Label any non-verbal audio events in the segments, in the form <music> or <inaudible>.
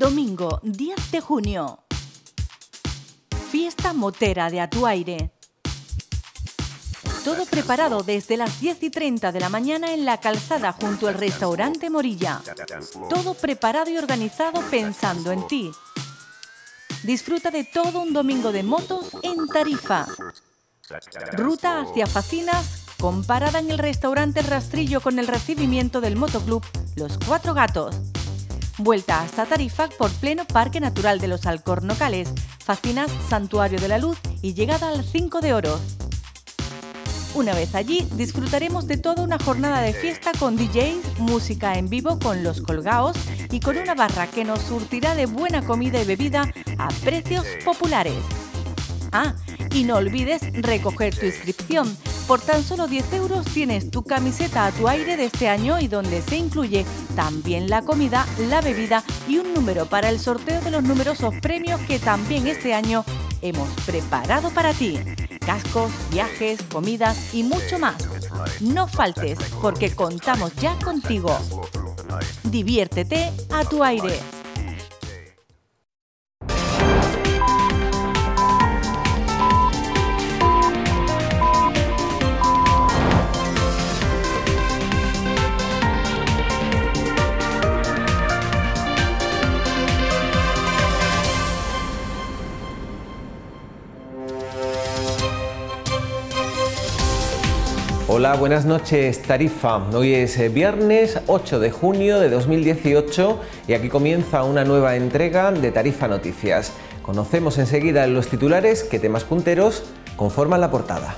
domingo 10 de junio. Fiesta motera de Atuaire. Todo preparado desde las 10 y 30 de la mañana en la calzada junto al restaurante Morilla. Todo preparado y organizado pensando en ti. Disfruta de todo un domingo de motos en Tarifa. Ruta hacia Facinas, comparada en el restaurante Rastrillo con el recibimiento del motoclub Los Cuatro Gatos. Vuelta hasta Tarifa por pleno Parque Natural de los Alcornocales, Facinas Santuario de la Luz y llegada al 5 de Oro. Una vez allí, disfrutaremos de toda una jornada de fiesta con DJs, música en vivo con los colgaos y con una barra que nos surtirá de buena comida y bebida a precios populares. Ah, y no olvides recoger tu inscripción. Por tan solo 10 euros tienes tu camiseta a tu aire de este año y donde se incluye también la comida, la bebida y un número para el sorteo de los numerosos premios que también este año hemos preparado para ti. Cascos, viajes, comidas y mucho más. No faltes porque contamos ya contigo. Diviértete a tu aire. Buenas noches Tarifa. Hoy es eh, viernes 8 de junio de 2018 y aquí comienza una nueva entrega de Tarifa Noticias. Conocemos enseguida los titulares que temas punteros conforman la portada.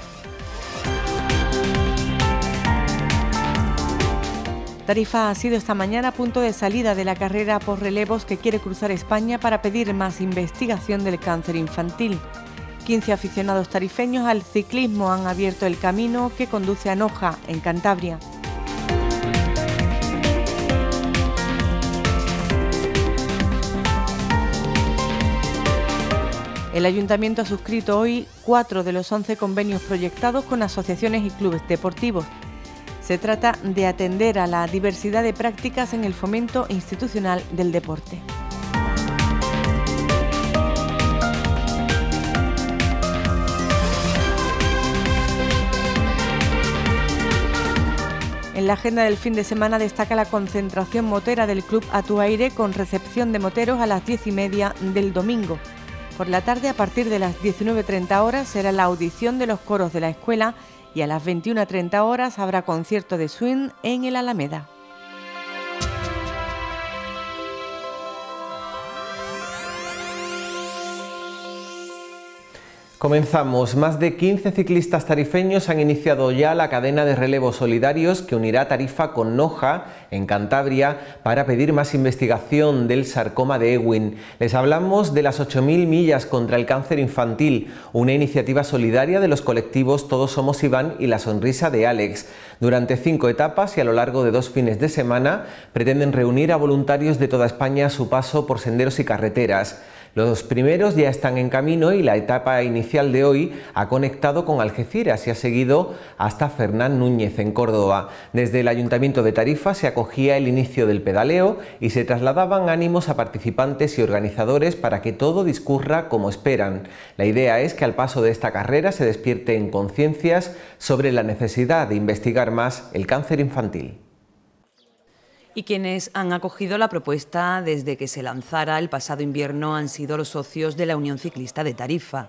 Tarifa ha sido esta mañana punto de salida de la carrera por relevos que quiere cruzar España para pedir más investigación del cáncer infantil. 15 aficionados tarifeños al ciclismo han abierto el camino que conduce a Noja, en Cantabria. El ayuntamiento ha suscrito hoy cuatro de los 11 convenios proyectados con asociaciones y clubes deportivos. Se trata de atender a la diversidad de prácticas en el fomento institucional del deporte. En la agenda del fin de semana destaca la concentración motera del Club Atuaire con recepción de moteros a las diez y media del domingo. Por la tarde, a partir de las 19.30 horas, será la audición de los coros de la escuela y a las 21.30 horas habrá concierto de swing en el Alameda. Comenzamos. Más de 15 ciclistas tarifeños han iniciado ya la cadena de relevos solidarios que unirá Tarifa con Noja, en Cantabria, para pedir más investigación del sarcoma de Ewin. Les hablamos de las 8.000 millas contra el cáncer infantil, una iniciativa solidaria de los colectivos Todos Somos Iván y La Sonrisa de Alex. Durante cinco etapas y a lo largo de dos fines de semana, pretenden reunir a voluntarios de toda España a su paso por senderos y carreteras. Los primeros ya están en camino y la etapa inicial de hoy ha conectado con Algeciras y ha seguido hasta Fernán Núñez en Córdoba. Desde el Ayuntamiento de Tarifa se acogía el inicio del pedaleo y se trasladaban ánimos a participantes y organizadores para que todo discurra como esperan. La idea es que al paso de esta carrera se despierten conciencias sobre la necesidad de investigar más el cáncer infantil y quienes han acogido la propuesta desde que se lanzara el pasado invierno han sido los socios de la Unión Ciclista de Tarifa.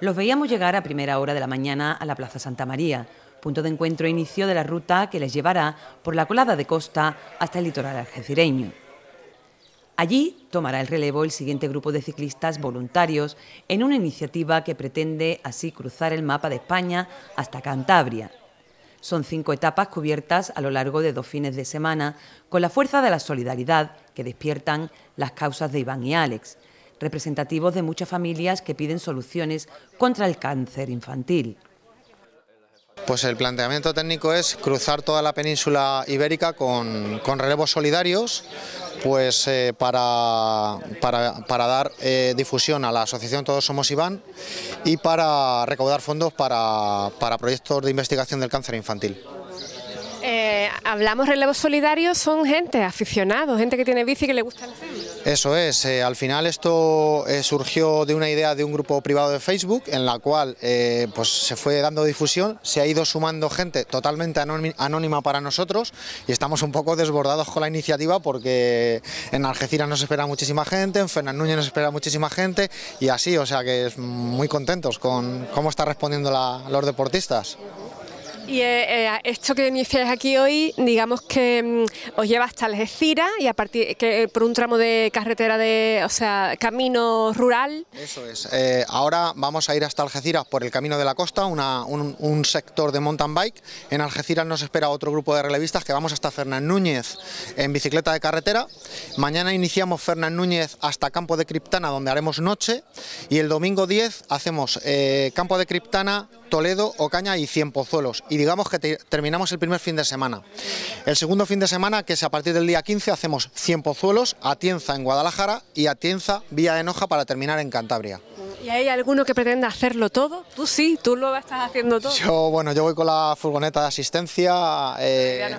Los veíamos llegar a primera hora de la mañana a la Plaza Santa María, punto de encuentro e inicio de la ruta que les llevará por la colada de costa hasta el litoral algecireño. Allí tomará el relevo el siguiente grupo de ciclistas voluntarios en una iniciativa que pretende así cruzar el mapa de España hasta Cantabria, son cinco etapas cubiertas a lo largo de dos fines de semana, con la fuerza de la solidaridad que despiertan las causas de Iván y Alex, representativos de muchas familias que piden soluciones contra el cáncer infantil. Pues el planteamiento técnico es cruzar toda la península ibérica con, relevos solidarios pues eh, para, dar eh, difusión a la asociación Todos Somos Iván y para recaudar fondos para, proyectos de investigación del cáncer infantil. Eh, Eh, hablamos relevo solidario, son gente, aficionados, gente que tiene bici que le gusta el Eso es, eh, al final esto eh, surgió de una idea de un grupo privado de Facebook en la cual pues se fue dando difusión, se ha ido sumando gente totalmente anónima para nosotros y estamos un poco desbordados con la iniciativa porque en Algeciras nos espera muchísima gente, en Fernández Núñez nos espera muchísima gente y así, o sea que muy contentos con cómo está respondiendo los deportistas. Y eh, eh, esto que iniciáis aquí hoy, digamos que mm, os lleva hasta Algeciras y a partir que por un tramo de carretera de, o sea, camino rural. Eso es. Eh, ahora vamos a ir hasta Algeciras por el camino de la costa, un, sector de mountain bike. En Algeciras nos espera otro grupo de relevistas que vamos hasta Fernán Núñez en bicicleta de carretera. Mañana iniciamos Fernán Núñez hasta Campo de Criptana, donde haremos noche. Y el domingo 10 hacemos Campo de Criptana, Toledo, Ocaña y Cien Pozuelos. Y digamos que terminamos el primer fin de semana. El segundo fin de semana, que es a partir del día 15, hacemos Cien Pozuelos, Atienza en Guadalajara y Atienza, Vía Enoja para terminar en Cantabria. ¿Y hay alguno que pretenda hacerlo todo? Tú sí, tú lo estás haciendo todo. Yo, bueno, yo voy con la furgoneta de asistencia. Eh,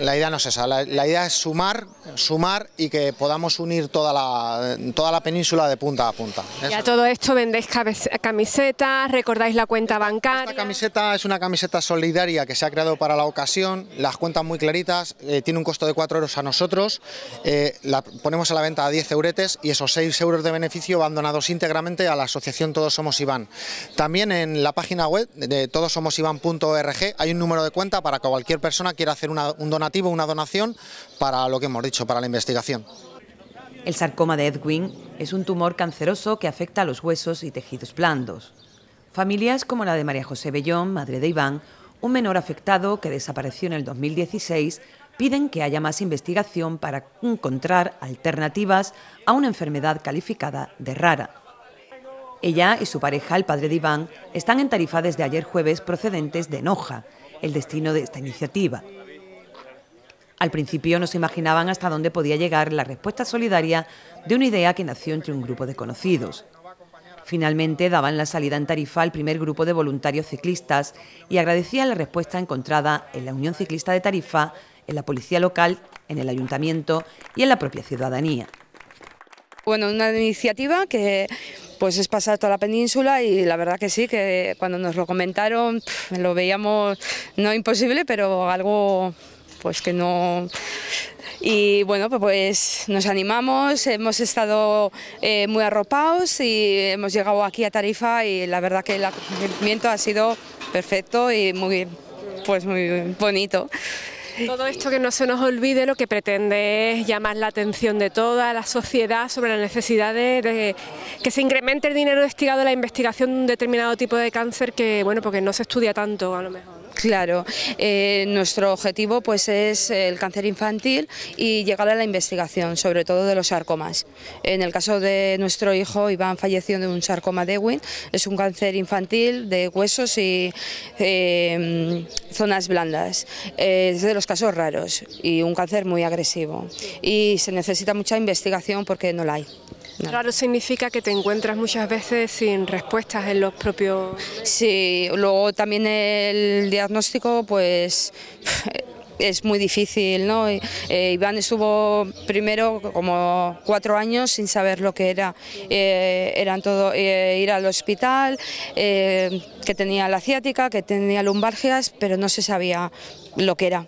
la idea no es esa, la, idea es sumar, sumar y que podamos unir toda la, toda la península de punta a punta. Y a todo esto vendéis camisetas, recordáis la cuenta bancaria. Esta camiseta es una camiseta solidaria que se ha creado para la ocasión, las cuentas muy claritas, eh, tiene un costo de 4 euros a nosotros, eh, la ponemos a la venta a 10 euretes y esos 6 euros de beneficio van donados íntegramente a la asociación todos Somos Iván. También en la página web de todosomosiván.org hay un número de cuenta para que cualquier persona quiera hacer un donativo, una donación para lo que hemos dicho, para la investigación. El sarcoma de Edwin es un tumor canceroso que afecta a los huesos y tejidos blandos. Familias como la de María José Bellón, madre de Iván, un menor afectado que desapareció en el 2016, piden que haya más investigación para encontrar alternativas a una enfermedad calificada de rara. Ella y su pareja, el padre de Iván, están en Tarifa desde ayer jueves procedentes de Noja, el destino de esta iniciativa. Al principio no se imaginaban hasta dónde podía llegar la respuesta solidaria de una idea que nació entre un grupo de conocidos. Finalmente daban la salida en Tarifa al primer grupo de voluntarios ciclistas y agradecían la respuesta encontrada en la Unión Ciclista de Tarifa, en la Policía Local, en el Ayuntamiento y en la propia ciudadanía. Bueno, una iniciativa que pues es pasar toda la península y la verdad que sí, que cuando nos lo comentaron lo veíamos no imposible, pero algo pues que no... Y bueno, pues, pues nos animamos, hemos estado eh, muy arropados y hemos llegado aquí a Tarifa y la verdad que el acogimiento ha sido perfecto y muy, pues muy bonito. Todo esto que no se nos olvide lo que pretende es llamar la atención de toda la sociedad sobre la necesidad de, que se incremente el dinero destinado a la investigación de un determinado tipo de cáncer que, bueno, porque no se estudia tanto a lo mejor. Claro, eh, nuestro objetivo pues es el cáncer infantil y llegar a la investigación, sobre todo de los sarcomas. En el caso de nuestro hijo, Iván falleció de un sarcoma de Ewing, es un cáncer infantil de huesos y eh, zonas blandas. Es de los casos raros y un cáncer muy agresivo. Y se necesita mucha investigación porque no la hay. Claro, significa que te encuentras muchas veces sin respuestas en los propios... Sí, luego también el diagnóstico pues <laughs> es muy difícil, ¿no? Eh, Iván estuvo primero como cuatro años sin saber lo que era, eh, eran todo eh, ir al hospital, que tenía la ciática, que tenía lumbalgias, pero no se sabía lo que era.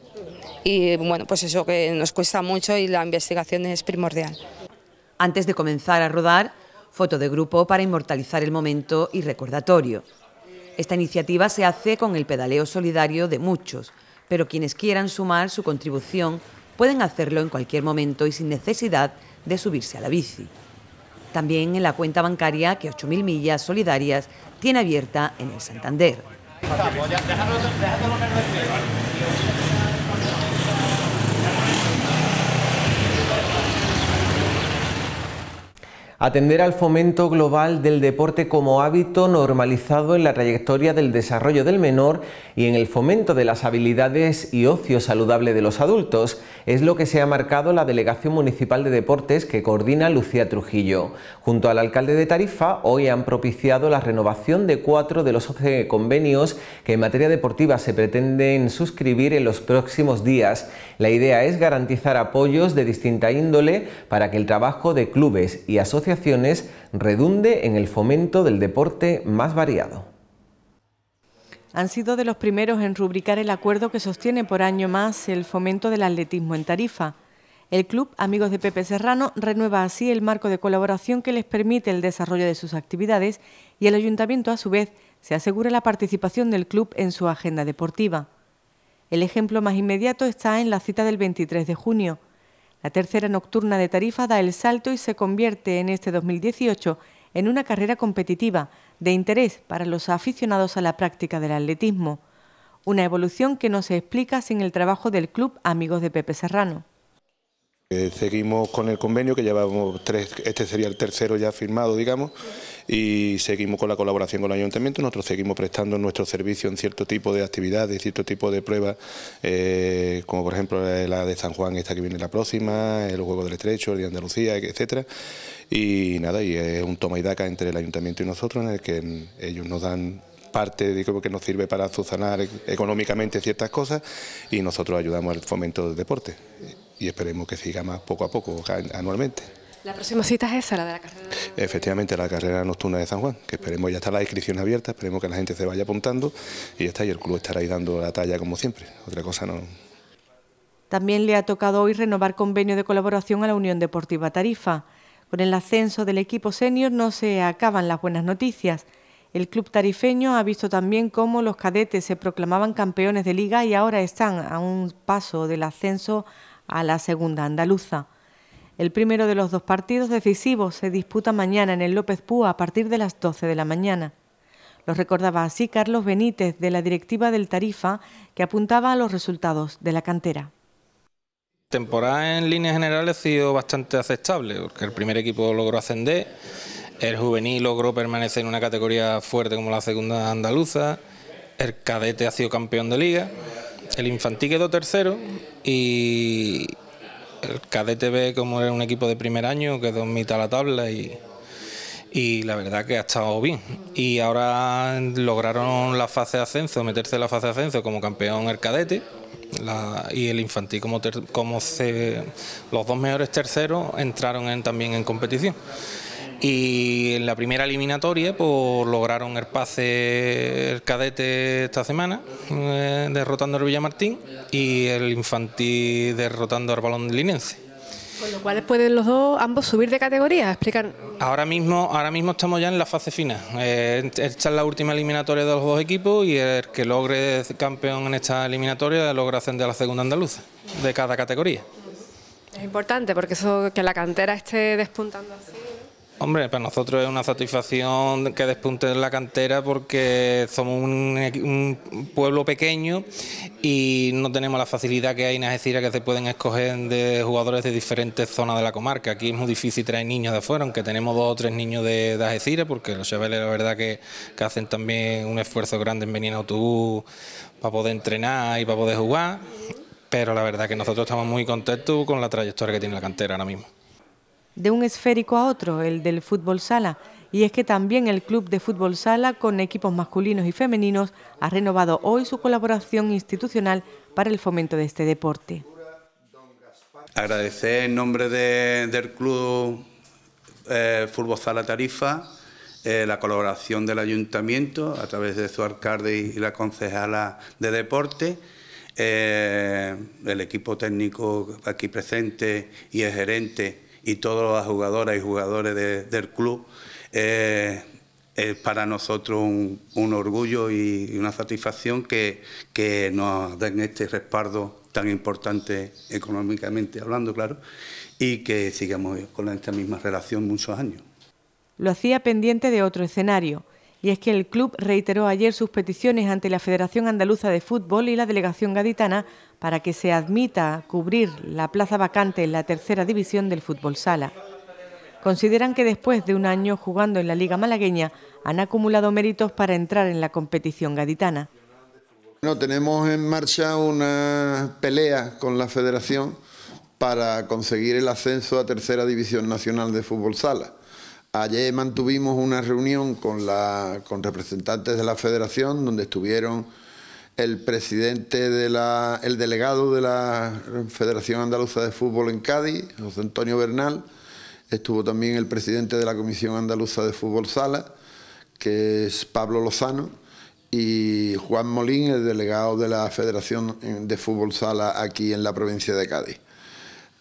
Y bueno, pues eso que nos cuesta mucho y la investigación es primordial. Antes de comenzar a rodar, foto de grupo para inmortalizar el momento y recordatorio. Esta iniciativa se hace con el pedaleo solidario de muchos, pero quienes quieran sumar su contribución pueden hacerlo en cualquier momento y sin necesidad de subirse a la bici. También en la cuenta bancaria que 8.000 millas solidarias tiene abierta en el Santander. Atender al fomento global del deporte como hábito normalizado en la trayectoria del desarrollo del menor y en el fomento de las habilidades y ocio saludable de los adultos es lo que se ha marcado la Delegación Municipal de Deportes que coordina Lucía Trujillo. Junto al alcalde de Tarifa, hoy han propiciado la renovación de cuatro de los 11 convenios que en materia deportiva se pretenden suscribir en los próximos días. La idea es garantizar apoyos de distinta índole para que el trabajo de clubes y asociaciones redunde en el fomento del deporte más variado. Han sido de los primeros en rubricar el acuerdo que sostiene por año más el fomento del atletismo en Tarifa. El club Amigos de Pepe Serrano renueva así el marco de colaboración que les permite el desarrollo de sus actividades y el ayuntamiento a su vez se asegura la participación del club en su agenda deportiva. El ejemplo más inmediato está en la cita del 23 de junio. La tercera nocturna de Tarifa da el salto y se convierte en este 2018 en una carrera competitiva de interés para los aficionados a la práctica del atletismo, una evolución que no se explica sin el trabajo del Club Amigos de Pepe Serrano. Eh, seguimos con el convenio, que llevamos tres, este sería el tercero ya firmado, digamos, y seguimos con la colaboración con el ayuntamiento. Nosotros seguimos prestando nuestro servicio en cierto tipo de actividades, cierto tipo de pruebas, eh, como por ejemplo la de San Juan, esta que viene la próxima, el Juego del Estrecho, el de Andalucía, etcétera. Y nada, y es un toma y daca entre el ayuntamiento y nosotros, en el que ellos nos dan parte digo, que nos sirve para suzanar económicamente ciertas cosas y nosotros ayudamos al fomento del deporte y esperemos que siga más poco a poco, anualmente. ¿La próxima cita es esa, la de la carrera? Efectivamente, la carrera nocturna de San Juan, que esperemos ya está la inscripción abierta, esperemos que la gente se vaya apuntando y ya está, y el club estará ahí dando la talla como siempre, otra cosa no. También le ha tocado hoy renovar convenio de colaboración a la Unión Deportiva Tarifa. Con el ascenso del equipo senior no se acaban las buenas noticias. El club tarifeño ha visto también cómo los cadetes se proclamaban campeones de liga y ahora están a un paso del ascenso a la segunda andaluza. El primero de los dos partidos decisivos se disputa mañana en el López Púa a partir de las 12 de la mañana. Lo recordaba así Carlos Benítez de la directiva del Tarifa, que apuntaba a los resultados de la cantera. Temporada en líneas generales ha sido bastante aceptable, porque el primer equipo logró ascender, el juvenil logró permanecer en una categoría fuerte como la segunda andaluza, el cadete ha sido campeón de liga el infantil quedó tercero y el cadete B, como era un equipo de primer año, quedó en mitad de la tabla y, la verdad que ha estado bien. Y ahora lograron la fase de ascenso, meterse en la fase de ascenso como campeón el cadete. y el infantil como, como se, los dos mejores terceros entraron también en competición y en la primera eliminatoria pues lograron el pase el cadete esta semana eh, derrotando al Villamartín y el infantil derrotando al balón linense. Con lo cual pueden los dos ambos subir de categoría, explicar. Ahora mismo, ahora mismo estamos ya en la fase final. Eh, esta es la última eliminatoria de los dos equipos y el que logre campeón en esta eliminatoria logra ascender a la segunda andaluza de cada categoría. Es importante porque eso que la cantera esté despuntando así. Hombre, para nosotros es una satisfacción que despunte en la cantera porque somos un, pueblo pequeño y no tenemos la facilidad que hay en Algeciras que se pueden escoger de jugadores de diferentes zonas de la comarca. Aquí es muy difícil traer niños de afuera, aunque tenemos dos o tres niños de, de porque los chavales la verdad que, que hacen también un esfuerzo grande en venir en autobús para poder entrenar y para poder jugar. Pero la verdad que nosotros estamos muy contentos con la trayectoria que tiene la cantera ahora mismo de un esférico a otro, el del fútbol sala, y es que también el Club de Fútbol Sala, con equipos masculinos y femeninos, ha renovado hoy su colaboración institucional para el fomento de este deporte. Agradecer en nombre del Club eh, Fútbol Sala Tarifa eh, la colaboración del Ayuntamiento a través de su alcalde y la concejala de deporte. Eh, el equipo técnico aquí presente y el gerente y todas las jugadoras y jugadores del club. Eh, es para nosotros un, orgullo y, una satisfacción que, que, nos den este respaldo tan importante económicamente hablando, claro, y que sigamos con esta misma relación muchos años. Lo hacía pendiente de otro escenario, y es que el club reiteró ayer sus peticiones ante la Federación Andaluza de Fútbol y la delegación gaditana para que se admita cubrir la plaza vacante en la tercera división del fútbol sala. consideran que después de un año jugando en la Liga Malagueña han acumulado méritos para entrar en la competición gaditana. tenemos en marcha una pelea con la federación para conseguir el ascenso a Tercera División Nacional de Fútbol Sala. Ayer mantuvimos una reunión con, la, con representantes de la federación donde estuvieron el presidente de la, el delegado de la Federación Andaluza de Fútbol en Cádiz, José Antonio Bernal, estuvo también el presidente de la Comisión Andaluza de Fútbol Sala, que es Pablo Lozano, y Juan Molín, el delegado de la Federación de Fútbol Sala aquí en la provincia de Cádiz.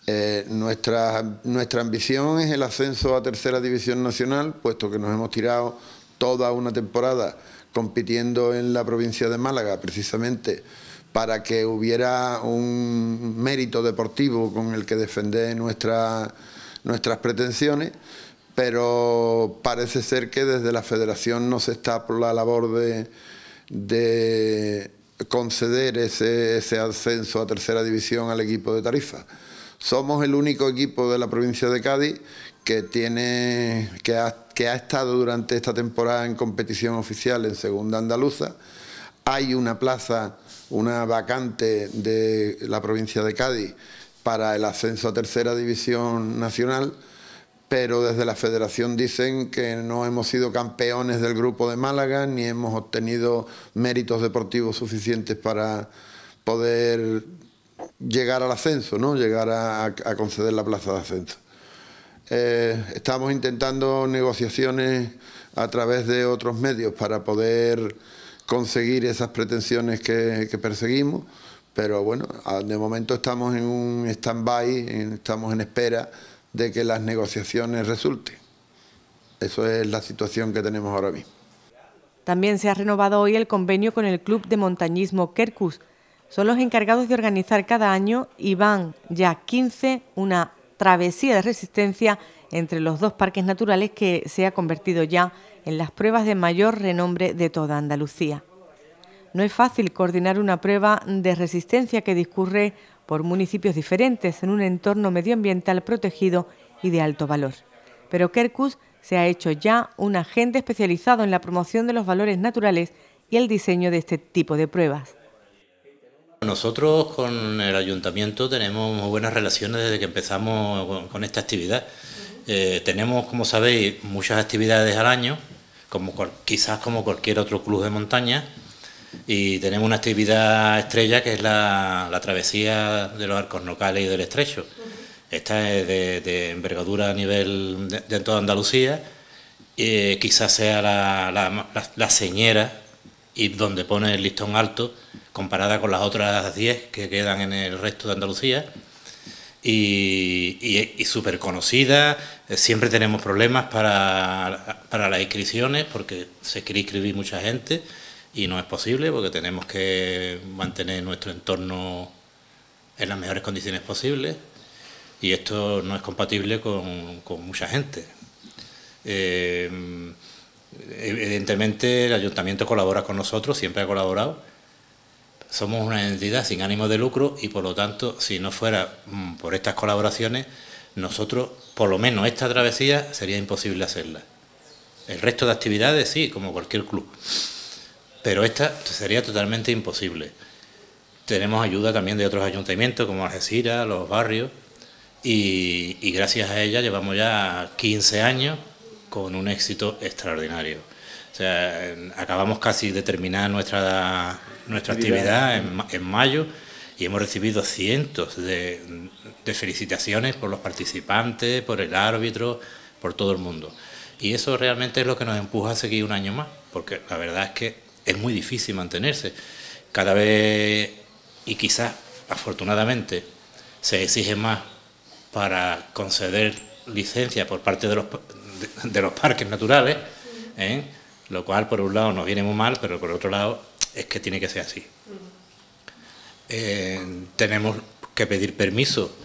Eh, nuestra, nuestra ambición es el ascenso a Tercera División Nacional, puesto que nos hemos tirado toda una temporada compitiendo en la provincia de Málaga, precisamente para que hubiera un mérito deportivo con el que defender nuestras pretensiones, pero parece ser que desde la federación no se está por la labor de, conceder ese, ese ascenso a tercera división al equipo de Tarifa. Somos el único equipo de la provincia de Cádiz que, tiene, que, ha, que ha estado durante esta temporada en competición oficial en Segunda Andaluza. Hay una plaza, una vacante de la provincia de Cádiz para el ascenso a Tercera División Nacional, pero desde la federación dicen que no hemos sido campeones del grupo de Málaga ni hemos obtenido méritos deportivos suficientes para poder llegar al ascenso, ¿no? llegar a conceder la plaza de ascenso. Eh, estamos intentando negociaciones a través de otros medios para poder conseguir esas pretensiones que, perseguimos, pero bueno, de momento estamos en un stand-by, estamos en espera de que las negociaciones resulten. Eso es la situación que tenemos ahora mismo. También se ha renovado hoy el convenio con el Club de Montañismo Kerkus. Son los encargados de organizar cada año y van ya 15 una travesía de resistencia entre los dos parques naturales que se ha convertido ya en las pruebas de mayor renombre de toda Andalucía. No es fácil coordinar una prueba de resistencia que discurre por municipios diferentes en un entorno medioambiental protegido y de alto valor. Pero Kerkus se ha hecho ya un agente especializado en la promoción de los valores naturales y el diseño de este tipo de pruebas. Nosotros con el ayuntamiento tenemos muy buenas relaciones desde que empezamos con esta actividad. Eh, tenemos, como sabéis, muchas actividades al año, como quizás como cualquier otro club de montaña, y tenemos una actividad estrella que es la, travesía de los arcos locales y del estrecho. Esta es de, envergadura a nivel de, toda Andalucía, y quizás sea la, la señera y donde pone el listón alto comparada con las otras 10 que quedan en el resto de Andalucía. Y, súper conocida, siempre tenemos problemas para, para las inscripciones porque se quiere inscribir mucha gente y no es posible porque tenemos que mantener nuestro entorno en las mejores condiciones posibles y esto no es compatible con, con mucha gente. Eh, evidentemente el ayuntamiento colabora con nosotros, siempre ha colaborado. Somos una entidad sin ánimo de lucro y por lo tanto, si no fuera mm, por estas colaboraciones, nosotros, por lo menos esta travesía, sería imposible hacerla. El resto de actividades sí, como cualquier club. Pero esta sería totalmente imposible. Tenemos ayuda también de otros ayuntamientos como Algeciras, los barrios, y, y gracias a ella llevamos ya 15 años con un éxito extraordinario. O sea, acabamos casi de terminar nuestra, nuestra actividad en, mayo y hemos recibido cientos de, felicitaciones por los participantes, por el árbitro, por todo el mundo. Y eso realmente es lo que nos empuja a seguir un año más, porque la verdad es que es muy difícil mantenerse. Cada vez, y quizás afortunadamente, se exige más para conceder licencia por parte de los, de, los parques naturales, ¿eh? lo cual por un lado nos viene muy mal, pero por otro lado es que tiene que ser así. Eh, tenemos que pedir permiso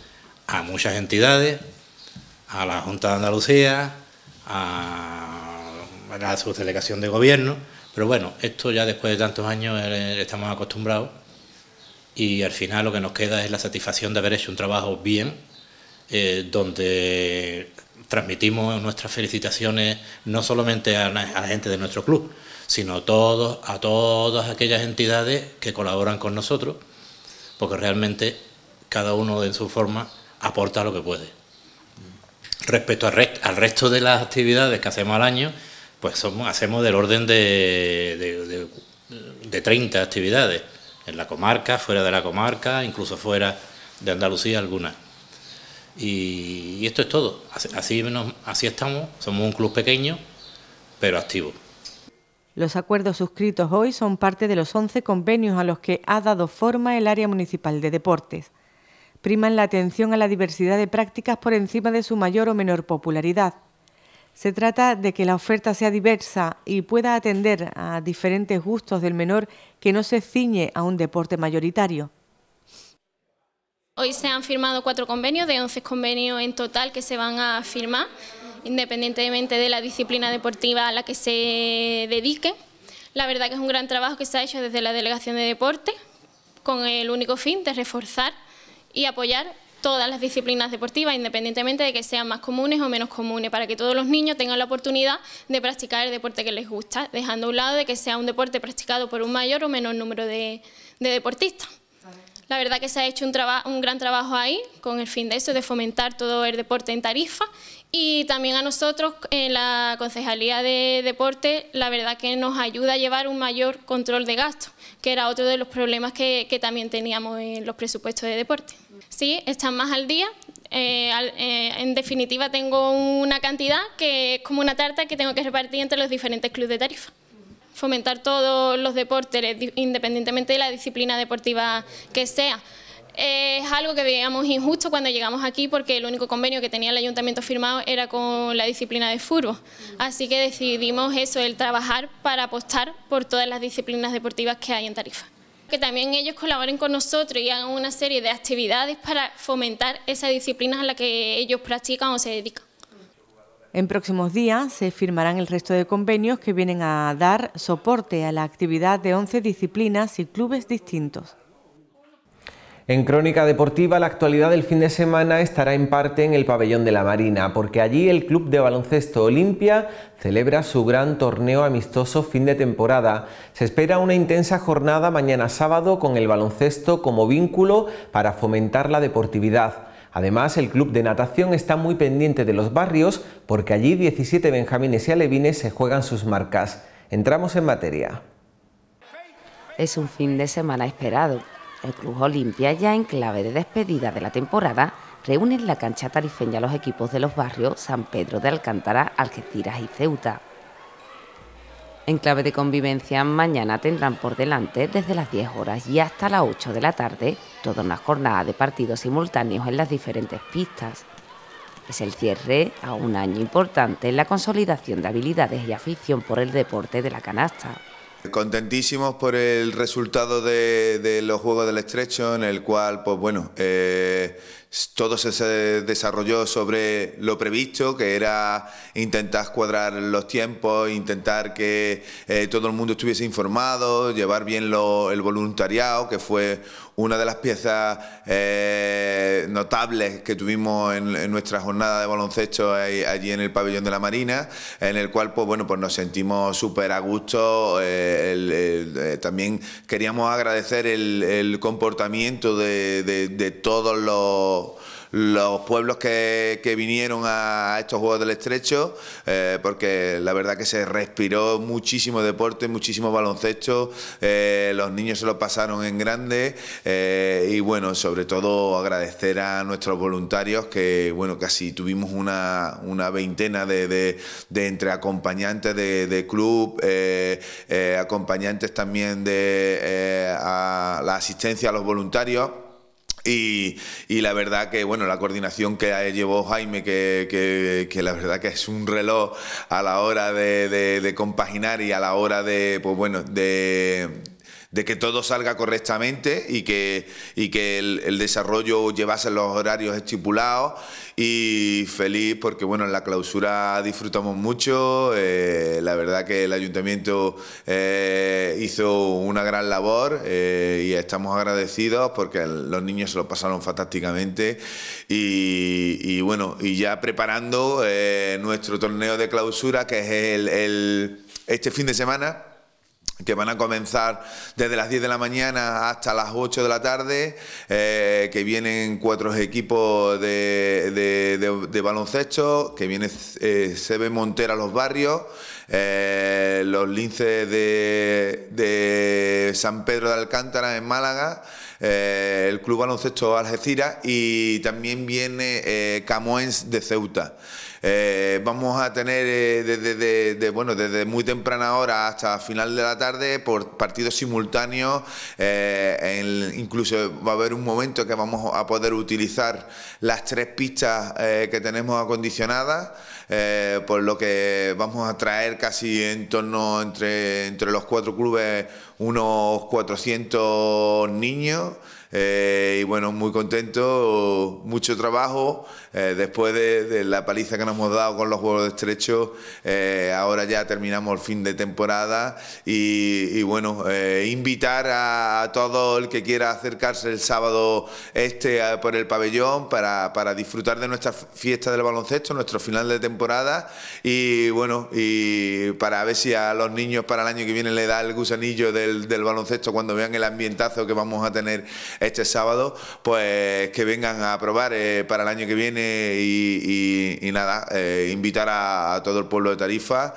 a muchas entidades, a la Junta de Andalucía, a la subdelegación de gobierno, pero bueno, esto ya después de tantos años eh, estamos acostumbrados y al final lo que nos queda es la satisfacción de haber hecho un trabajo bien eh, donde transmitimos nuestras felicitaciones no solamente a, la gente de nuestro club, sino todos, a todas aquellas entidades que colaboran con nosotros, porque realmente cada uno en su forma aporta lo que puede. Respecto al, resto de las actividades que hacemos al año, pues somos, hacemos del orden de, de 30 actividades, en la comarca, fuera de la comarca, incluso fuera de Andalucía algunas. Y, esto es todo. Así, así estamos. Somos un club pequeño, pero activo. Los acuerdos suscritos hoy son parte de los 11 convenios a los que ha dado forma el área municipal de deportes. Priman la atención a la diversidad de prácticas por encima de su mayor o menor popularidad. Se trata de que la oferta sea diversa y pueda atender a diferentes gustos del menor que no se ciñe a un deporte mayoritario. Hoy se han firmado cuatro convenios, de 11 convenios en total que se van a firmar, independientemente de la disciplina deportiva a la que se dedique. La verdad que es un gran trabajo que se ha hecho desde la Delegación de Deporte, con el único fin de reforzar y apoyar todas las disciplinas deportivas, independientemente de que sean más comunes o menos comunes, para que todos los niños tengan la oportunidad de practicar el deporte que les gusta, dejando a un lado de que sea un deporte practicado por un mayor o menor número de deportistas. La verdad que se ha hecho un, un gran trabajo ahí con el fin de eso, de fomentar todo el deporte en Tarifa y también a nosotros en la Concejalía de Deporte, la verdad que nos ayuda a llevar un mayor control de gastos, que era otro de los problemas que, también teníamos en los presupuestos de deporte. Sí, están más al día, eh, eh, en definitiva tengo una cantidad que es como una tarta que tengo que repartir entre los diferentes clubes de tarifa fomentar todos los deportes, independientemente de la disciplina deportiva que sea. Es algo que veíamos injusto cuando llegamos aquí porque el único convenio que tenía el ayuntamiento firmado era con la disciplina de fútbol. Así que decidimos eso, el trabajar para apostar por todas las disciplinas deportivas que hay en Tarifa. Que también ellos colaboren con nosotros y hagan una serie de actividades para fomentar esas disciplinas a las que ellos practican o se dedican. En próximos días se firmarán el resto de convenios que vienen a dar soporte a la actividad de 11 disciplinas y clubes distintos. En Crónica Deportiva, la actualidad del fin de semana estará en parte en el pabellón de la Marina, porque allí el Club de Baloncesto Olimpia celebra su gran torneo amistoso fin de temporada. Se espera una intensa jornada mañana sábado con el baloncesto como vínculo para fomentar la deportividad. Además, el club de natación está muy pendiente de los barrios porque allí 17 benjamines y alevines se juegan sus marcas. Entramos en materia. Es un fin de semana esperado. El Club Olimpia, ya en clave de despedida de la temporada, reúne en la cancha tarifeña los equipos de los barrios San Pedro de Alcántara, Algeciras y Ceuta. En clave de convivencia, mañana tendrán por delante desde las 10 horas y hasta las 8 de la tarde toda una jornada de partidos simultáneos en las diferentes pistas. Es el cierre a un año importante en la consolidación de habilidades y afición por el deporte de la canasta. Contentísimos por el resultado de, los Juegos del Estrecho, en el cual, pues bueno, eh, todo se desarrolló sobre lo previsto, que era intentar cuadrar los tiempos, intentar que eh, todo el mundo estuviese informado, llevar bien el voluntariado, que fue una de las piezas eh, notables que tuvimos en, nuestra jornada de baloncesto allí en el pabellón de la Marina, en el cual pues bueno pues nos sentimos súper a gusto. Eh, también queríamos agradecer el, comportamiento de todos los los pueblos que, vinieron a estos Juegos del Estrecho, eh, porque la verdad que se respiró muchísimo deporte, muchísimo baloncesto, eh, los niños se lo pasaron en grande eh, y bueno, sobre todo agradecer a nuestros voluntarios que bueno, casi tuvimos una, veintena de, entre acompañantes de, club, acompañantes también de la asistencia a los voluntarios. Y, la verdad que, bueno, la coordinación que llevó Jaime, que, la verdad que es un reloj a la hora de, compaginar y a la hora de, pues bueno, de, de que todo salga correctamente y que, y que el, desarrollo llevase los horarios estipulados. Y feliz porque bueno, en la clausura disfrutamos mucho, eh, la verdad que el ayuntamiento eh, hizo una gran labor eh, y estamos agradecidos porque los niños se lo pasaron fantásticamente. Y, bueno, y ya preparando nuestro torneo de clausura que es el, este fin de semana que van a comenzar desde las 10 de la mañana hasta las 8 de la tarde, eh, que vienen cuatro equipos de, baloncesto, que viene eh, Sebe Montera Los Barrios, eh, los linces de, San Pedro de Alcántara en Málaga, el Club Baloncesto Algeciras y también viene Camoens de Ceuta. Eh, vamos a tener eh, desde, bueno, desde muy temprana hora hasta final de la tarde por partidos simultáneos. Eh, incluso va a haber un momento que vamos a poder utilizar las tres pistas que tenemos acondicionadas. por lo que vamos a traer casi en torno entre, entre los cuatro clubes unos 400 niños. Eh, y bueno, muy contento, mucho trabajo. Eh, después de, la paliza que nos hemos dado con los juegos de estrecho, eh, ahora ya terminamos el fin de temporada y, bueno, invitar a, todo el que quiera acercarse el sábado este por el pabellón para, para, disfrutar de nuestra fiesta del baloncesto, nuestro final de temporada. Y bueno, y para ver si a los niños para el año que viene le da el gusanillo del, del baloncesto cuando vean el ambientazo que vamos a tener este sábado, pues que vengan a probar eh, para el año que viene y, nada, eh, invitar a, todo el pueblo de Tarifa.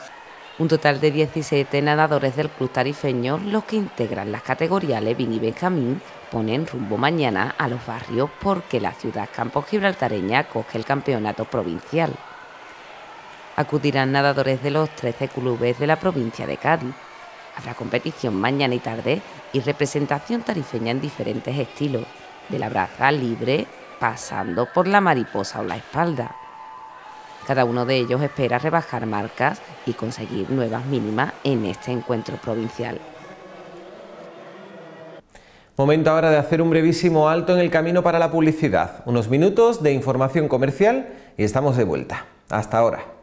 Un total de 17 nadadores del club tarifeño, los que integran las categorías Levin y Benjamín, ponen rumbo mañana a los barrios porque la ciudad Campos Gibraltareña coge el campeonato provincial. Acudirán nadadores de los 13 clubes de la provincia de Cádiz. Habrá competición mañana y tarde y representación tarifeña en diferentes estilos, de la braza libre pasando por la mariposa o la espalda. Cada uno de ellos espera rebajar marcas y conseguir nuevas mínimas en este encuentro provincial. Momento ahora de hacer un brevísimo alto en el camino para la publicidad. Unos minutos de información comercial y estamos de vuelta. Hasta ahora.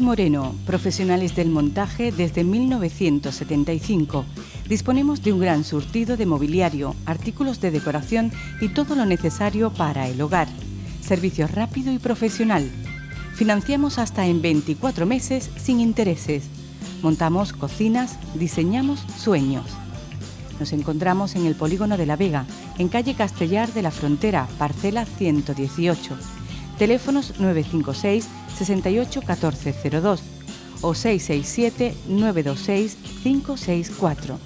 Moreno, profesionales del montaje desde 1975. Disponemos de un gran surtido de mobiliario, artículos de decoración y todo lo necesario para el hogar. Servicio rápido y profesional. Financiamos hasta en 24 meses sin intereses. Montamos cocinas, diseñamos sueños. Nos encontramos en el polígono de La Vega, en calle Castellar de la Frontera, parcela 118. Teléfonos 956 68 1402 o 667 926 564.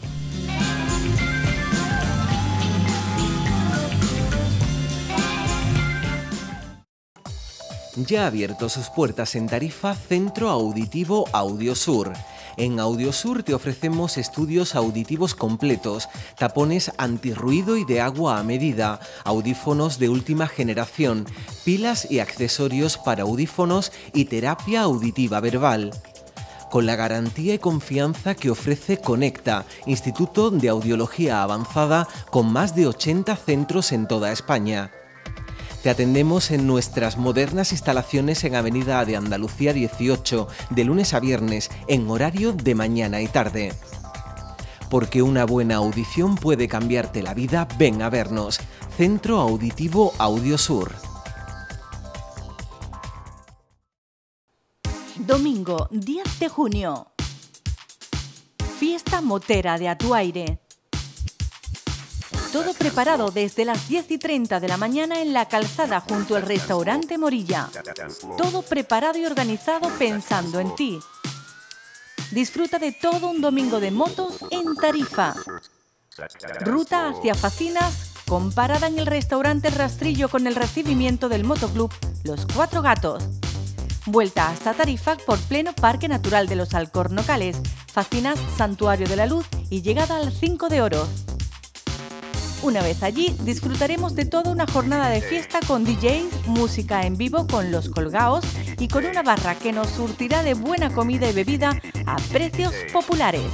Ya ha abierto sus puertas en Tarifa Centro Auditivo Audiosur en Audiosur te ofrecemos estudios auditivos completos, tapones antirruido y de agua a medida, audífonos de última generación, pilas y accesorios para audífonos y terapia auditiva verbal con la garantía y confianza que ofrece Conecta, Instituto de Audiología Avanzada con más de 80 centros en toda España. Te atendemos en nuestras modernas instalaciones en Avenida de Andalucía 18, de lunes a viernes, en horario de mañana y tarde. Porque una buena audición puede cambiarte la vida, ven a vernos. Centro Auditivo Audiosur. Domingo 10 de junio. Fiesta Motera de Atuaire. Todo preparado desde las 10 y 30 de la mañana en la calzada junto al restaurante Morilla. Todo preparado y organizado pensando en ti. Disfruta de todo un domingo de motos en Tarifa. Ruta hacia Facinas, comparada en el restaurante Rastrillo con el recibimiento del motoclub Los Cuatro Gatos. Vuelta hasta Tarifa por pleno Parque Natural de los Alcornocales, Facinas Santuario de la Luz y llegada al 5 de Oro. Una vez allí, disfrutaremos de toda una jornada de fiesta con DJs, música en vivo con los colgaos y con una barra que nos surtirá de buena comida y bebida a precios populares.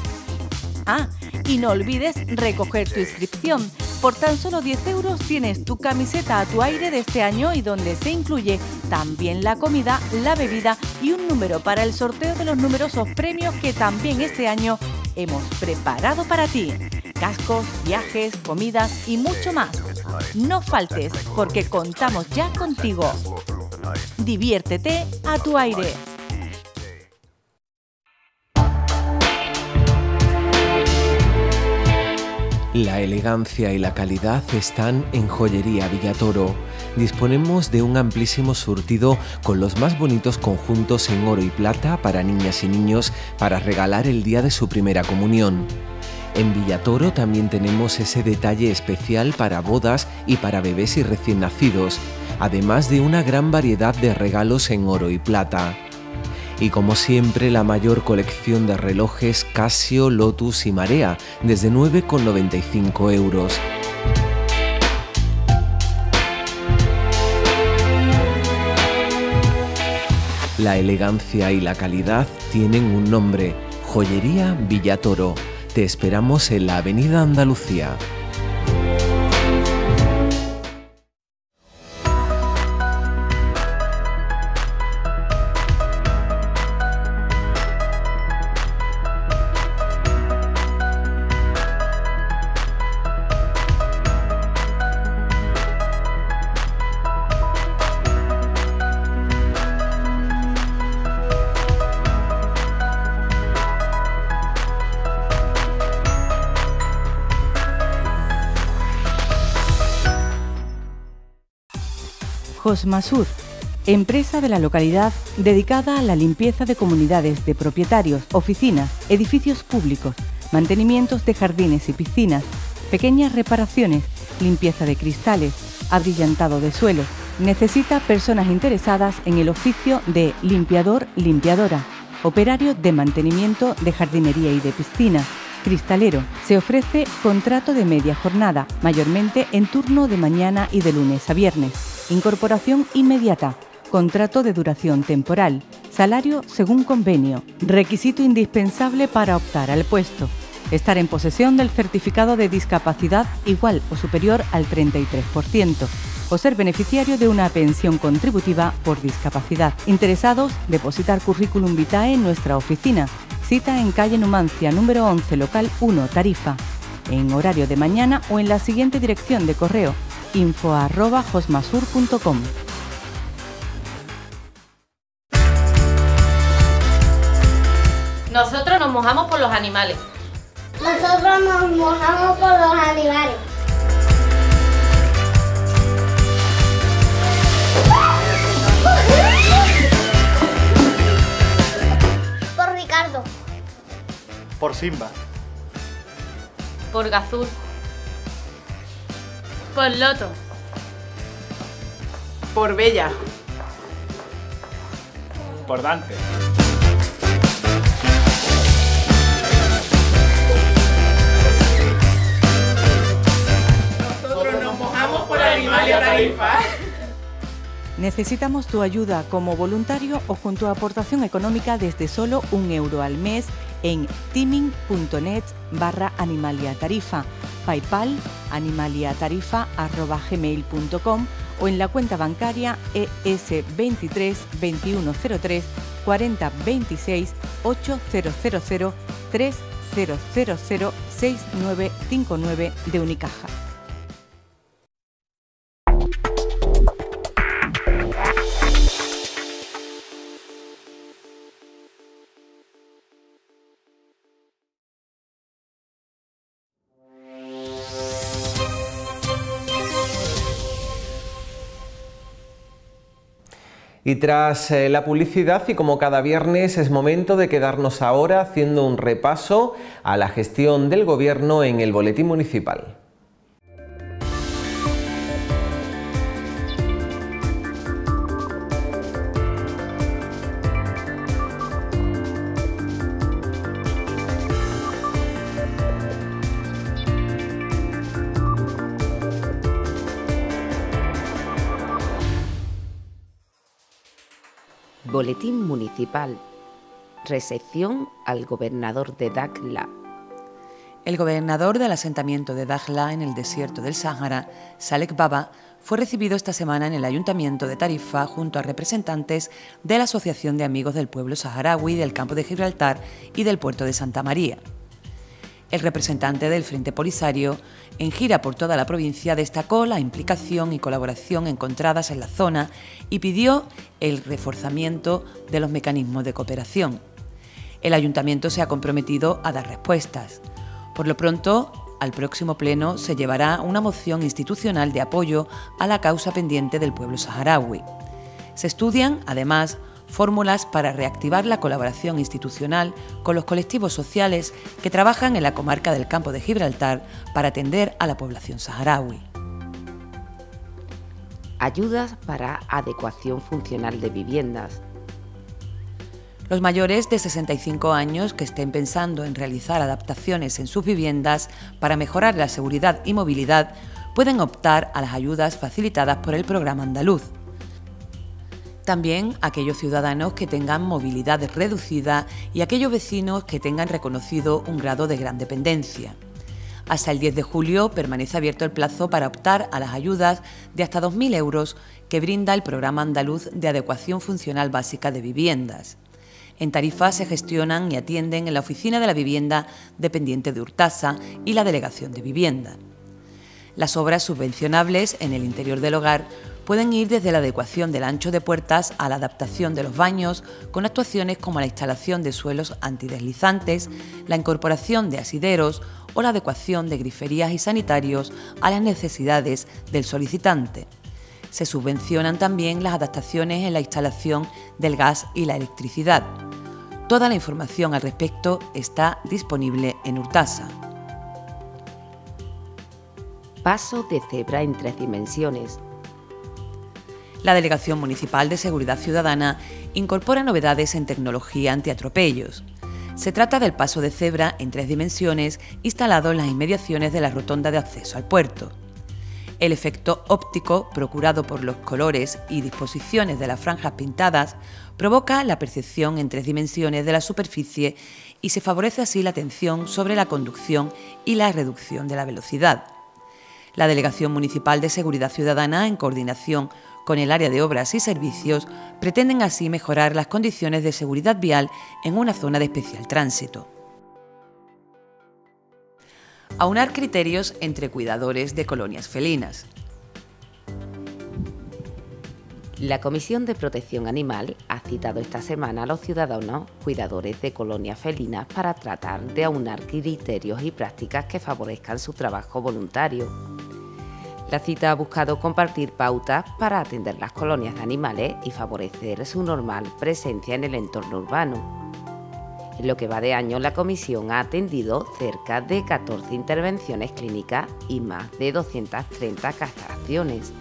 Ah, y no olvides recoger tu inscripción. Por tan solo 10 euros tienes tu camiseta a tu aire de este año y donde se incluye también la comida, la bebida y un número para el sorteo de los numerosos premios que también este año hemos preparado para ti. Cascos, viajes, comidas y mucho más. No faltes porque contamos ya contigo. Diviértete a tu aire. La elegancia y la calidad están en Joyería Villatoro. Disponemos de un amplísimo surtido con los más bonitos conjuntos en oro y plata para niñas y niños para regalar el día de su primera comunión. En Villatoro también tenemos ese detalle especial para bodas y para bebés y recién nacidos, además de una gran variedad de regalos en oro y plata y como siempre la mayor colección de relojes Casio, Lotus y Marea, desde 9,95 euros. La elegancia y la calidad tienen un nombre, Joyería Villatoro. Te esperamos en la Avenida Andalucía. Cosmasur, empresa de la localidad dedicada a la limpieza de comunidades de propietarios, oficinas, edificios públicos, mantenimientos de jardines y piscinas, pequeñas reparaciones, limpieza de cristales, abrillantado de suelos. Necesita personas interesadas en el oficio de limpiador-limpiadora, operario de mantenimiento de jardinería y de piscinas, cristalero. Se ofrece contrato de media jornada, mayormente en turno de mañana y de lunes a viernes. Incorporación inmediata. Contrato de duración temporal. Salario según convenio. Requisito indispensable para optar al puesto. Estar en posesión del certificado de discapacidad igual o superior al 33% o ser beneficiario de una pensión contributiva por discapacidad. Interesados, depositar currículum vitae en nuestra oficina. Cita en calle Numancia, número 11, local 1, Tarifa. En horario de mañana o en la siguiente dirección de correo info.josmasur.com. Nosotros nos mojamos por los animales. Nosotros nos mojamos por los animales. Por Ricardo. Por Simba. Por Gazul. Por Loto. Por Bella. Por Dante. Nosotros nos mojamos por Animalia Tarifa. Necesitamos tu ayuda como voluntario o con tu aportación económica desde solo un euro al mes en teaming.net barra animalia tarifa, paypal animaliatarifa.gmail.com o en la cuenta bancaria ES 23 2103 40 26 8000 3000 6959 de Unicaja. Y tras eh, la publicidad y como cada viernes es momento de quedarnos ahora haciendo un repaso a la gestión del Gobierno en el Boletín Municipal. Boletín Municipal. Recepción al gobernador de Dakhla. El gobernador del asentamiento de Dakhla en el desierto del Sáhara, Salek Baba, fue recibido esta semana en el ayuntamiento de Tarifa junto a representantes de la Asociación de Amigos del Pueblo Saharaui del campo de Gibraltar y del puerto de Santa María. El representante del Frente Polisario, en gira por toda la provincia, destacó la implicación y colaboración encontradas en la zona y pidió el reforzamiento de los mecanismos de cooperación. El ayuntamiento se ha comprometido a dar respuestas. Por lo pronto, al próximo pleno se llevará una moción institucional de apoyo a la causa pendiente del pueblo saharaui. Se estudian, además, fórmulas para reactivar la colaboración institucional con los colectivos sociales que trabajan en la comarca del campo de Gibraltar para atender a la población saharaui. Ayudas para adecuación funcional de viviendas. Los mayores de 65 años que estén pensando en realizar adaptaciones en sus viviendas para mejorar la seguridad y movilidad pueden optar a las ayudas facilitadas por el programa andaluz. También aquellos ciudadanos que tengan movilidad reducida y aquellos vecinos que tengan reconocido un grado de gran dependencia. Hasta el 10 de julio permanece abierto el plazo para optar a las ayudas de hasta 2.000 euros que brinda el Programa Andaluz de Adecuación Funcional Básica de Viviendas. En Tarifa se gestionan y atienden en la Oficina de la Vivienda dependiente de Urtasa y la Delegación de Vivienda. Las obras subvencionables en el interior del hogar pueden ir desde la adecuación del ancho de puertas a la adaptación de los baños, con actuaciones como la instalación de suelos antideslizantes, la incorporación de asideros o la adecuación de griferías y sanitarios a las necesidades del solicitante. Se subvencionan también las adaptaciones en la instalación del gas y la electricidad. Toda la información al respecto está disponible en Urtasa. Paso de cebra en tres dimensiones la Delegación Municipal de Seguridad Ciudadana incorpora novedades en tecnología antiatropellos. Se trata del paso de cebra en tres dimensiones instalado en las inmediaciones de la rotonda de acceso al puerto. El efecto óptico, procurado por los colores y disposiciones de las franjas pintadas, provoca la percepción en tres dimensiones de la superficie y se favorece así la atención sobre la conducción y la reducción de la velocidad. La Delegación Municipal de Seguridad Ciudadana, en coordinación con el área de obras y servicios, pretenden así mejorar las condiciones de seguridad vial en una zona de especial tránsito. Aunar criterios entre cuidadores de colonias felinas. La Comisión de Protección Animal ha citado esta semana a los ciudadanos cuidadores de colonias felinas para tratar de aunar criterios y prácticas que favorezcan su trabajo voluntario. La cita ha buscado compartir pautas para atender las colonias de animales y favorecer su normal presencia en el entorno urbano. En lo que va de año, la comisión ha atendido cerca de 14 intervenciones clínicas y más de 230 castraciones.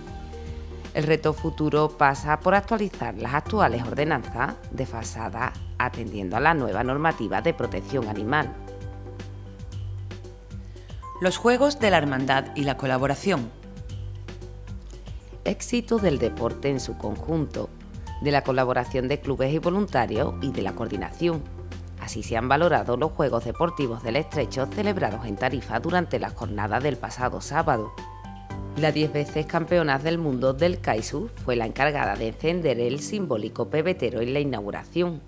El reto futuro pasa por actualizar las actuales ordenanzas desfasadas atendiendo a la nueva normativa de protección animal. Los Juegos de la Hermandad y la Colaboración éxito del deporte en su conjunto, de la colaboración de clubes y voluntarios y de la coordinación. Así se han valorado los Juegos Deportivos del Estrecho celebrados en Tarifa durante la jornada del pasado sábado. La 10 veces campeona del mundo del Kaisu fue la encargada de encender el simbólico pebetero en la inauguración.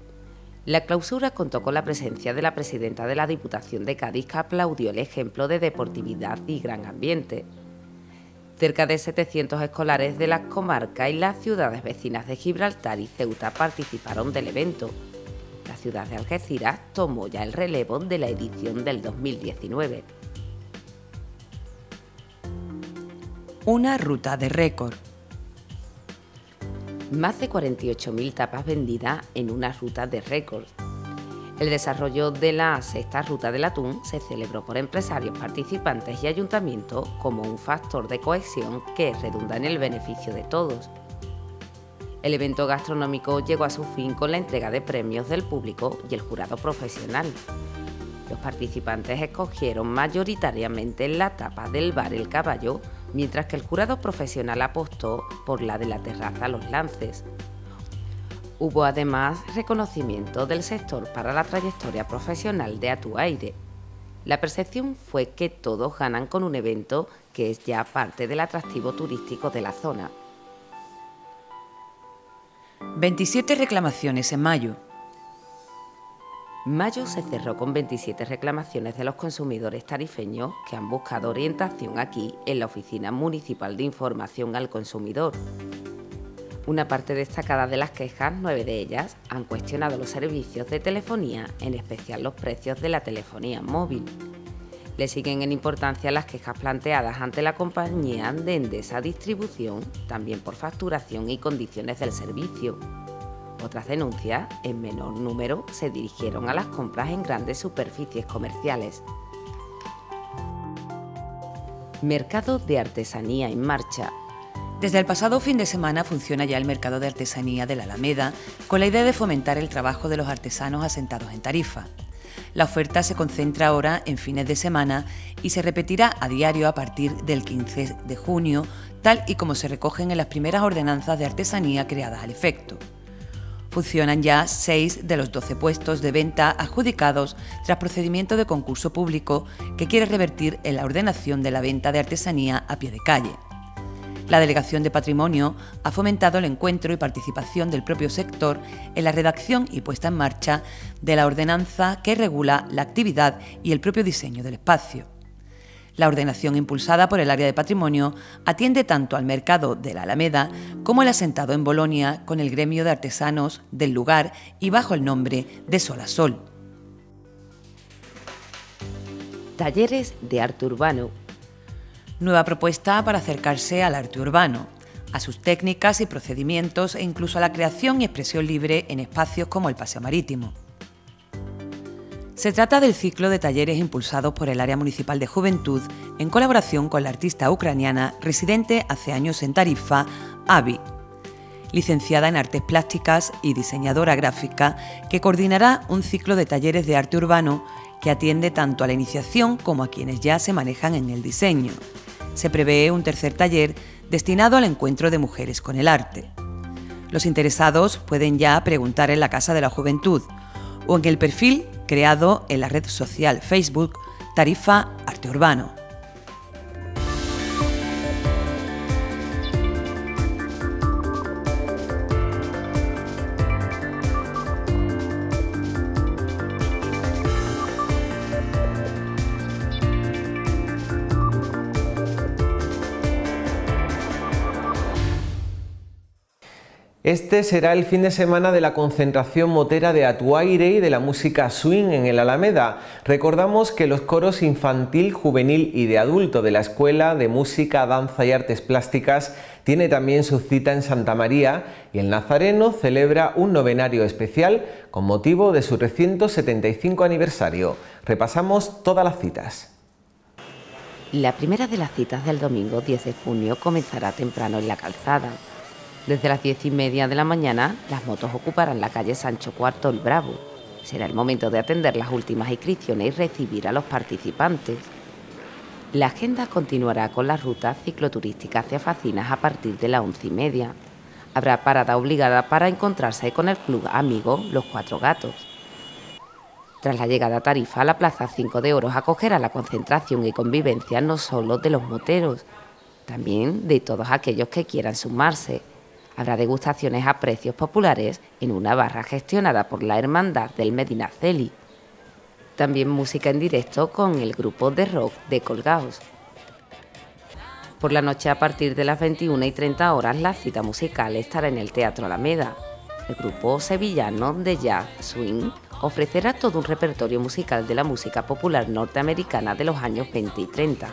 La clausura contó con la presencia de la presidenta de la Diputación de Cádiz que aplaudió el ejemplo de deportividad y gran ambiente. Cerca de 700 escolares de las comarcas y las ciudades vecinas de Gibraltar y Ceuta participaron del evento. La ciudad de Algeciras tomó ya el relevo de la edición del 2019. Una ruta de récord. Más de 48.000 tapas vendidas en una ruta de récord el desarrollo de la sexta ruta del atún se celebró por empresarios participantes y ayuntamientos como un factor de cohesión que redunda en el beneficio de todos. El evento gastronómico llegó a su fin con la entrega de premios del público y el jurado profesional. Los participantes escogieron mayoritariamente la tapa del bar El Caballo, mientras que el jurado profesional apostó por la de la terraza Los Lances, Hubo además reconocimiento del sector para la trayectoria profesional de Atuaire. La percepción fue que todos ganan con un evento que es ya parte del atractivo turístico de la zona. 27 reclamaciones en mayo. Mayo se cerró con 27 reclamaciones de los consumidores tarifeños que han buscado orientación aquí en la Oficina Municipal de Información al Consumidor. Una parte destacada de las quejas, nueve de ellas, han cuestionado los servicios de telefonía, en especial los precios de la telefonía móvil. Le siguen en importancia las quejas planteadas ante la compañía de Endesa Distribución, también por facturación y condiciones del servicio. Otras denuncias, en menor número, se dirigieron a las compras en grandes superficies comerciales. Mercado de artesanía en marcha. Desde el pasado fin de semana funciona ya el mercado de artesanía de la Alameda, con la idea de fomentar el trabajo de los artesanos asentados en Tarifa. La oferta se concentra ahora en fines de semana y se repetirá a diario a partir del 15 de junio, tal y como se recogen en las primeras ordenanzas de artesanía creadas al efecto. Funcionan ya seis de los 12 puestos de venta adjudicados tras procedimiento de concurso público que quiere revertir en la ordenación de la venta de artesanía a pie de calle. La Delegación de Patrimonio ha fomentado el encuentro y participación del propio sector en la redacción y puesta en marcha de la ordenanza que regula la actividad y el propio diseño del espacio. La ordenación impulsada por el área de patrimonio atiende tanto al mercado de la Alameda como el asentado en Bolonia con el gremio de artesanos del lugar y bajo el nombre de Sol a Sol. Talleres de arte urbano. Nueva propuesta para acercarse al arte urbano, a sus técnicas y procedimientos e incluso a la creación y expresión libre en espacios como el Paseo Marítimo. Se trata del ciclo de talleres impulsados por el Área Municipal de Juventud en colaboración con la artista ucraniana residente hace años en Tarifa, Avi, licenciada en artes plásticas y diseñadora gráfica, que coordinará un ciclo de talleres de arte urbano que atiende tanto a la iniciación como a quienes ya se manejan en el diseño. Se prevé un tercer taller destinado al encuentro de mujeres con el arte. Los interesados pueden ya preguntar en la Casa de la Juventud o en el perfil creado en la red social Facebook Tarifa Arte Urbano. Este será el fin de semana de la concentración motera de Atuaire y de la música swing en el Alameda. Recordamos que los coros infantil, juvenil y de adulto de la Escuela de Música, Danza y Artes Plásticas tiene también su cita en Santa María y el Nazareno celebra un novenario especial con motivo de su 375 aniversario. Repasamos todas las citas. La primera de las citas del domingo 10 de junio comenzará temprano en la calzada. Desde las diez y media de la mañana, las motos ocuparán la calle Sancho IV el Bravo. Será el momento de atender las últimas inscripciones y recibir a los participantes. La agenda continuará con la ruta cicloturística hacia Facinas a partir de las once y media. Habrá parada obligada para encontrarse con el club amigo Los Cuatro Gatos. Tras la llegada a Tarifa, la Plaza 5 de Oros acogerá la concentración y convivencia no solo de los moteros, también de todos aquellos que quieran sumarse Habrá degustaciones a precios populares en una barra gestionada por la Hermandad del Medinaceli. También música en directo con el grupo de rock de Colgaos. Por la noche a partir de las 21 y 30 horas la cita musical estará en el Teatro Alameda. El grupo sevillano de jazz swing ofrecerá todo un repertorio musical de la música popular norteamericana de los años 20 y 30.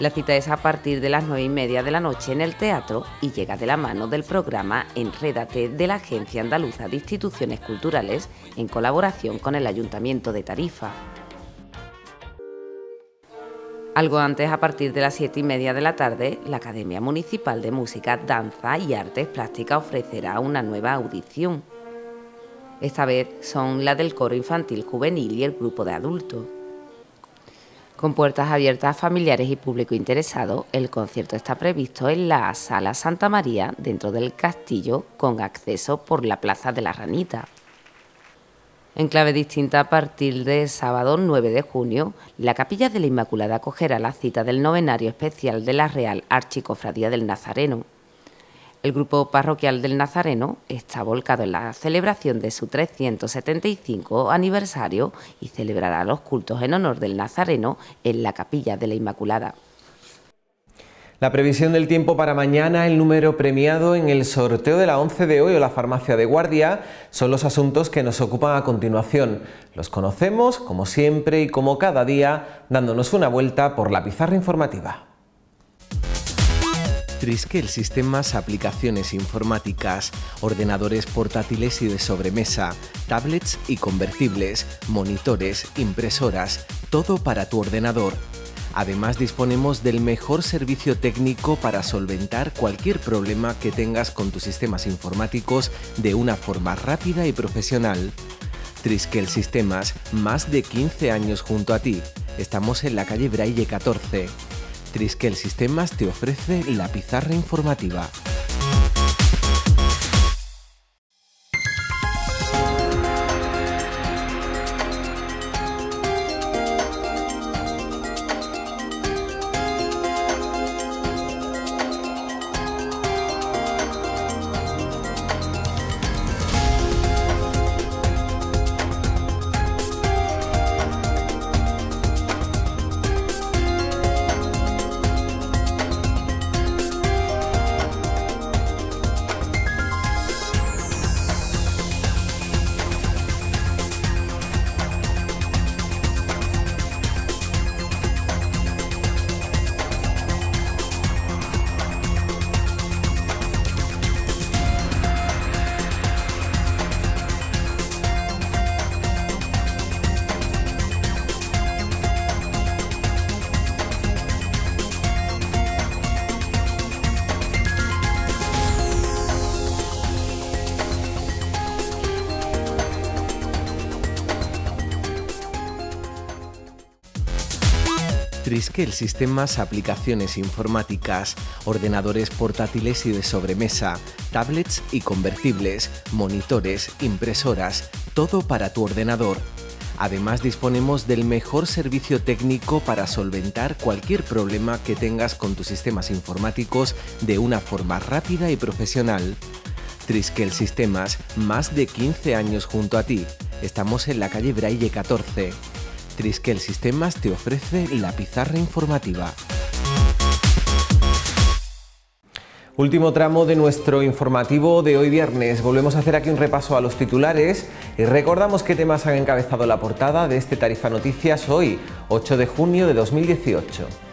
La cita es a partir de las nueve y media de la noche en el teatro y llega de la mano del programa Enrédate de la Agencia Andaluza de Instituciones Culturales en colaboración con el Ayuntamiento de Tarifa. Algo antes, a partir de las siete y media de la tarde, la Academia Municipal de Música, Danza y Artes Plásticas ofrecerá una nueva audición. Esta vez son la del coro infantil juvenil y el grupo de adultos. Con puertas abiertas a familiares y público interesado, el concierto está previsto en la Sala Santa María, dentro del castillo, con acceso por la Plaza de la Ranita. En clave distinta, a partir de sábado 9 de junio, la Capilla de la Inmaculada acogerá la cita del novenario especial de la Real Archicofradía del Nazareno. El grupo parroquial del Nazareno está volcado en la celebración de su 375 aniversario y celebrará los cultos en honor del Nazareno en la Capilla de la Inmaculada. La previsión del tiempo para mañana, el número premiado en el sorteo de la 11 de hoy o la farmacia de guardia son los asuntos que nos ocupan a continuación. Los conocemos, como siempre y como cada día, dándonos una vuelta por la pizarra informativa. Triskel Sistemas, aplicaciones informáticas, ordenadores portátiles y de sobremesa, tablets y convertibles, monitores, impresoras, todo para tu ordenador. Además disponemos del mejor servicio técnico para solventar cualquier problema que tengas con tus sistemas informáticos de una forma rápida y profesional. Triskel Sistemas, más de 15 años junto a ti. Estamos en la calle Braille 14. Triskel Sistemas te ofrece la pizarra informativa. Triskel Sistemas, aplicaciones informáticas, ordenadores portátiles y de sobremesa, tablets y convertibles, monitores, impresoras, todo para tu ordenador. Además disponemos del mejor servicio técnico para solventar cualquier problema que tengas con tus sistemas informáticos de una forma rápida y profesional. Triskel Sistemas, más de 15 años junto a ti. Estamos en la calle Braille 14. Triskel Sistemas te ofrece la pizarra informativa. Último tramo de nuestro informativo de hoy viernes. Volvemos a hacer aquí un repaso a los titulares y recordamos qué temas han encabezado la portada de este Tarifa Noticias hoy, 8 de junio de 2018.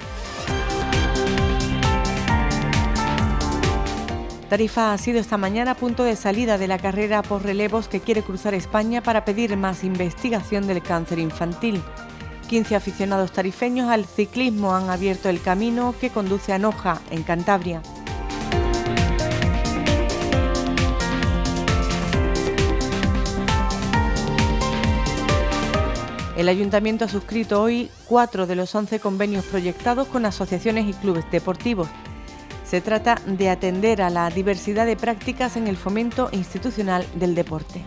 Tarifa ha sido esta mañana punto de salida de la carrera por relevos que quiere cruzar España para pedir más investigación del cáncer infantil. 15 aficionados tarifeños al ciclismo han abierto el camino que conduce a Noja, en Cantabria. El ayuntamiento ha suscrito hoy cuatro de los 11 convenios proyectados con asociaciones y clubes deportivos. Se trata de atender a la diversidad de prácticas en el fomento institucional del deporte.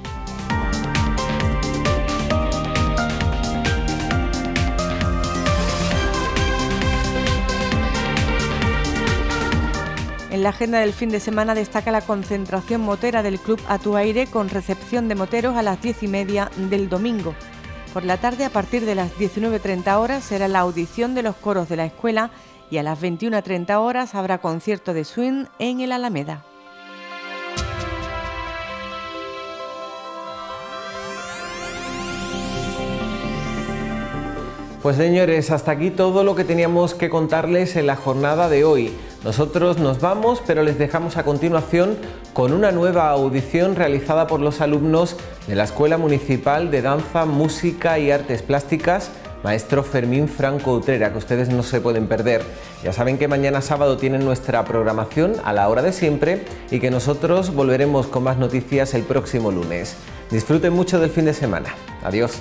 En la agenda del fin de semana destaca la concentración motera del Club Atuaire con recepción de moteros a las diez y media del domingo. Por la tarde, a partir de las 19.30 horas, será la audición de los coros de la escuela y a las 21.30 horas habrá concierto de swing en el Alameda. Pues señores, hasta aquí todo lo que teníamos que contarles en la jornada de hoy. Nosotros nos vamos, pero les dejamos a continuación con una nueva audición realizada por los alumnos de la Escuela Municipal de Danza, Música y Artes Plásticas maestro Fermín Franco Utrera, que ustedes no se pueden perder. Ya saben que mañana sábado tienen nuestra programación a la hora de siempre y que nosotros volveremos con más noticias el próximo lunes. Disfruten mucho del fin de semana. Adiós.